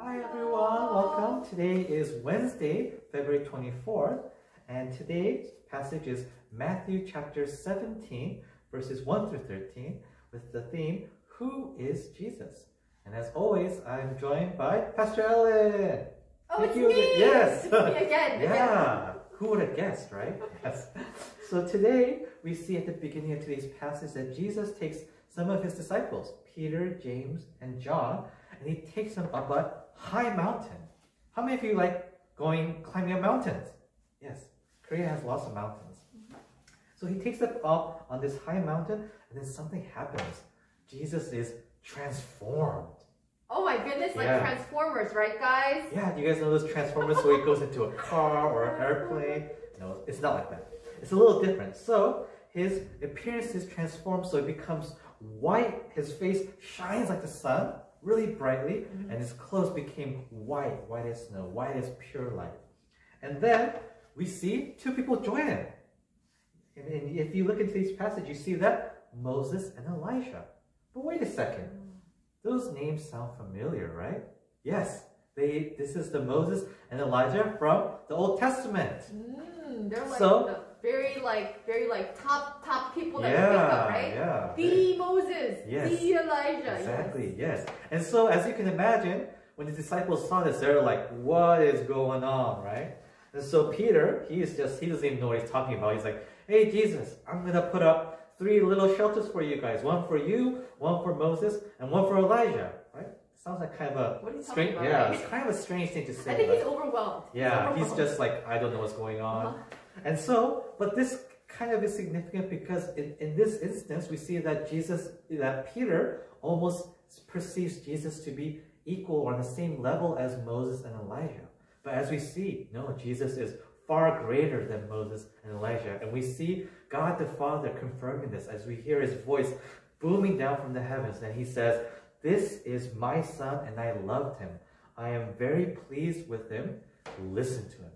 Hi everyone, welcome. Today is Wednesday, February 24th, and today's passage is Matthew chapter 17, verses 1 through 13, with the theme, Who is Jesus? And as always, I'm joined by Pastor Ellen. Oh, Thank it's you me! again. Yes. It's me again. Yeah, who would have guessed, right? Yes. So today we see at the beginning of today's passage that Jesus takes some of his disciples, Peter, James, and John, and he takes them up a high mountain. How many of you like going climbing up mountains? Yes, Korea has lots of mountains. So he takes them up on this high mountain, and then something happens. Jesus is transformed. Oh my goodness, like Transformers, right, guys? Yeah, do you guys know those transformers where he goes into a car or an airplane? No, it's not like that. It's a little different. So his appearance is transformed, so it becomes white. His face shines like the sun, really brightly, and his clothes became white, white as snow, white as pure light. And then we see two people join him. And, and if you look into this passage, you see that Moses and Elijah. But wait a second. Those names sound familiar, right? Yes, they. This is the Moses and Elijah from the Old Testament. Mm, they're like So- the very like very like top top people that yeah, we think of, right? yeah. The Moses, Yes. the Elijah. Exactly, yes. And so, as you can imagine, when the disciples saw this, they're like, what is going on, right? And so, Peter, he is just, he doesn't even know what he's talking about. He's like, hey, Jesus, I'm going to put up three little shelters for you guys one for you, one for Moses, and one for Elijah, right? Sounds like kind of a What are you strange, about, yeah, right? it's kind of a strange thing to say. I think he's overwhelmed. yeah, he's overwhelmed. just like, I don't know what's going on. Uh-huh. And so, but this kind of is significant because in, in this instance, we see that Jesus, that Peter almost perceives Jesus to be equal or on the same level as Moses and Elijah. But as we see, no, Jesus is far greater than Moses and Elijah. And we see God the Father confirming this as we hear his voice booming down from the heavens. And he says, This is my son, and I loved him. I am very pleased with him. Listen to him.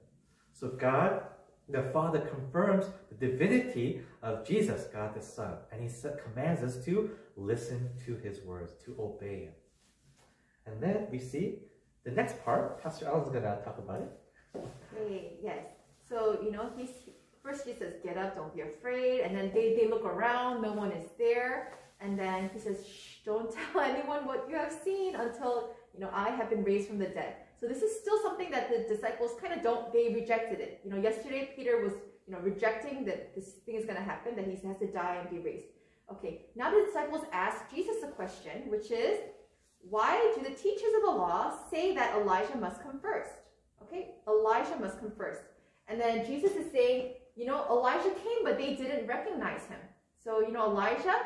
So God the Father confirms the divinity of Jesus, God the Son, and He commands us to listen to His words, to obey Him. And then we see the next part. Pastor Alan's going to talk about it. Okay, yes. So, you know, he's first he says, get up, don't be afraid. And then they, they look around, no one is there. And then he says, shh, don't tell anyone what you have seen until, you know, I have been raised from the dead. So this is still something that the disciples kind of don't, they rejected it. You know, yesterday Peter was, you know, rejecting that this thing is going to happen, that he has to die and be raised. Okay, now the disciples ask Jesus a question, which is, why do the teachers of the law say that Elijah must come first? Okay, Elijah must come first. And then Jesus is saying, you know, Elijah came, but they didn't recognize him. So, you know, Elijah,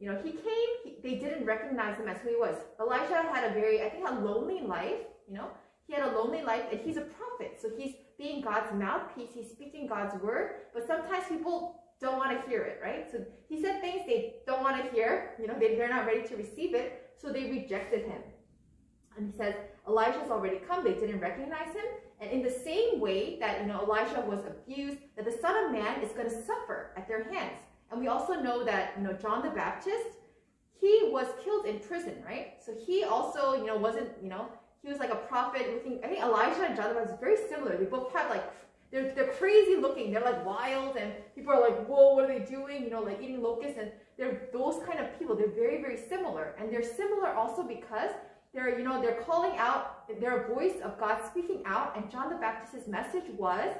you know, he came, he, they didn't recognize him as who he was. Elijah had a very, I think, a lonely life, you know. He had a lonely life, and he's a prophet. So he's being God's mouthpiece. He's speaking God's word, but sometimes people don't want to hear it, right? So he said things they don't want to hear. You know, they, they're not ready to receive it, so they rejected him. And he says, Elijah's already come. They didn't recognize him. And in the same way that, you know, Elijah was abused, that the Son of Man is going to suffer at their hands. And we also know that, you know, John the Baptist, he was killed in prison, right? So he also, you know, wasn't, you know, he was like a prophet. We think, I think Elijah and Baptist are very similar. They both have like, they're, they're crazy looking. They're like wild and people are like, whoa, what are they doing? You know, like eating locusts. And they're those kind of people. They're very, very similar. And they're similar also because they're, you know, they're calling out, they're a voice of God speaking out. And John the Baptist's message was,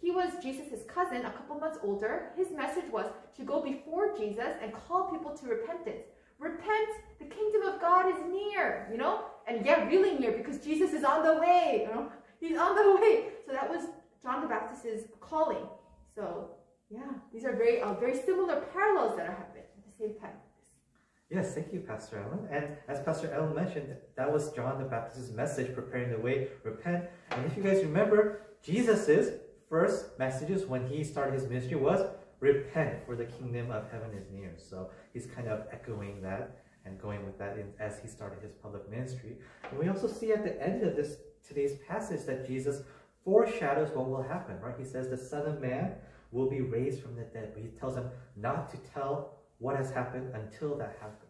he was Jesus' cousin, a couple months older. His message was to go before Jesus and call people to repentance. Repent, the kingdom of God is near, you know? And yeah, really near because Jesus is on the way, you know? He's on the way. So that was John the Baptist's calling. So yeah, these are very, uh, very similar parallels that are happening at the same time. Yes, thank you, Pastor Ellen. And as Pastor Ellen mentioned, that was John the Baptist's message, preparing the way, repent. And if you guys remember, Jesus's first messages when he started his ministry was repent, for the kingdom of heaven is near. So he's kind of echoing that and going with that as he started his public ministry. And we also see at the end of this today's passage that Jesus foreshadows what will happen, right? He says the Son of Man will be raised from the dead, but he tells them not to tell what has happened until that happens.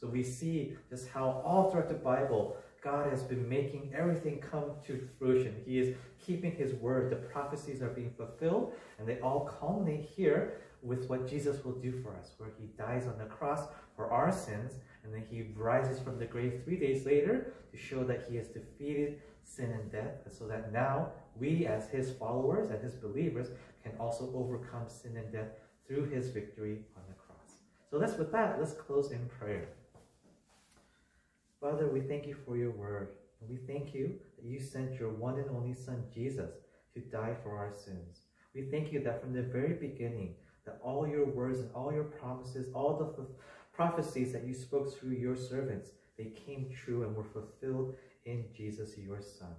So we see just how all throughout the Bible, God has been making everything come to fruition. He is keeping his word. The prophecies are being fulfilled, and they all culminate here with what Jesus will do for us, where he dies on the cross for our sins, and then he rises from the grave three days later to show that he has defeated sin and death, so that now we, as his followers and his believers, can also overcome sin and death through his victory on the cross. So let's, with that, let's close in prayer. Father, we thank you for your word. And we thank you that you sent your one and only Son, Jesus, to die for our sins. We thank you that from the very beginning, that all your words and all your promises, all the prophecies that you spoke through your servants, they came true and were fulfilled in Jesus, your Son.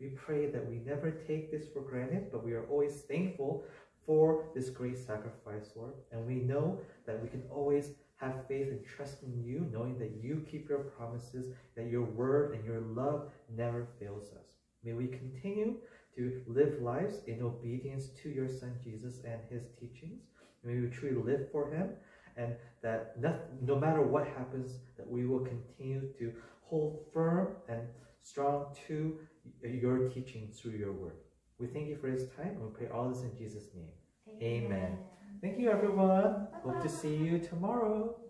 We pray that we never take this for granted, but we are always thankful for this great sacrifice, Lord. And we know that we can always have faith and trust in you, knowing that you keep your promises, that your word and your love never fails us. May we continue to live lives in obedience to your Son Jesus and his teachings. May we truly live for him, and that no, no matter what happens, that we will continue to hold firm and strong to your teaching through your word. We thank you for this time and we pray all this in Jesus' name. Amen. Amen. Thank you, everyone. Bye -bye. Hope to see you tomorrow.